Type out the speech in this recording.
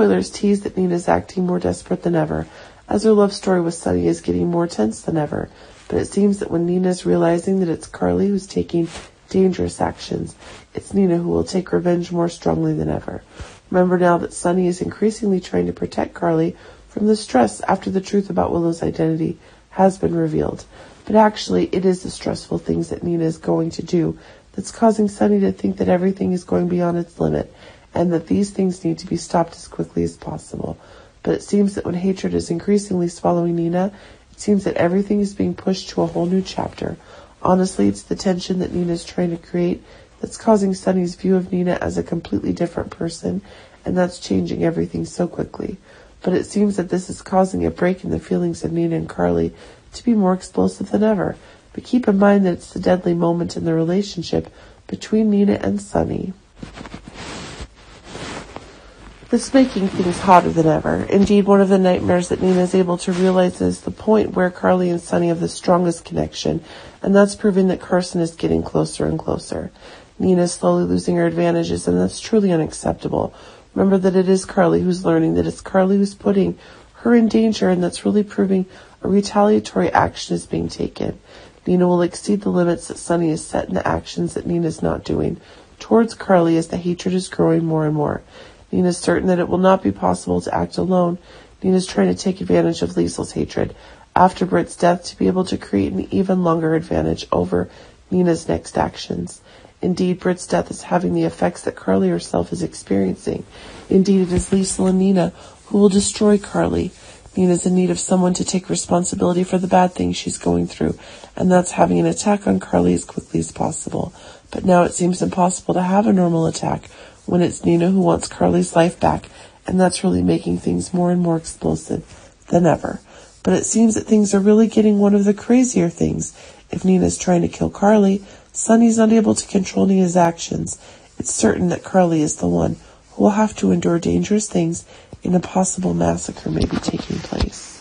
spoilers tease that Nina's acting more desperate than ever, as her love story with Sonny is getting more tense than ever. But it seems that when Nina's realizing that it's Carly who's taking dangerous actions, it's Nina who will take revenge more strongly than ever. Remember now that Sonny is increasingly trying to protect Carly from the stress after the truth about Willow's identity has been revealed. But actually, it is the stressful things that Nina is going to do that's causing Sonny to think that everything is going beyond its limit and that these things need to be stopped as quickly as possible. But it seems that when hatred is increasingly swallowing Nina, it seems that everything is being pushed to a whole new chapter. Honestly, it's the tension that Nina is trying to create that's causing Sonny's view of Nina as a completely different person, and that's changing everything so quickly. But it seems that this is causing a break in the feelings of Nina and Carly to be more explosive than ever. But keep in mind that it's the deadly moment in the relationship between Nina and Sonny. This making things hotter than ever. Indeed, one of the nightmares that Nina is able to realize is the point where Carly and Sonny have the strongest connection, and that's proving that Carson is getting closer and closer. Nina is slowly losing her advantages, and that's truly unacceptable. Remember that it is Carly who's learning, that it's Carly who's putting her in danger, and that's really proving a retaliatory action is being taken. Nina will exceed the limits that Sonny has set in the actions that Nina's not doing towards Carly as the hatred is growing more and more. Nina's certain that it will not be possible to act alone. Nina's trying to take advantage of Liesl's hatred after Britt's death to be able to create an even longer advantage over Nina's next actions. Indeed, Britt's death is having the effects that Carly herself is experiencing. Indeed, it is Liesl and Nina who will destroy Carly. Nina's in need of someone to take responsibility for the bad things she's going through, and that's having an attack on Carly as quickly as possible. But now it seems impossible to have a normal attack when it's Nina who wants Carly's life back, and that's really making things more and more explosive than ever. But it seems that things are really getting one of the crazier things. If Nina's trying to kill Carly, Sonny's not able to control Nina's actions. It's certain that Carly is the one who will have to endure dangerous things and a possible massacre may be taking place.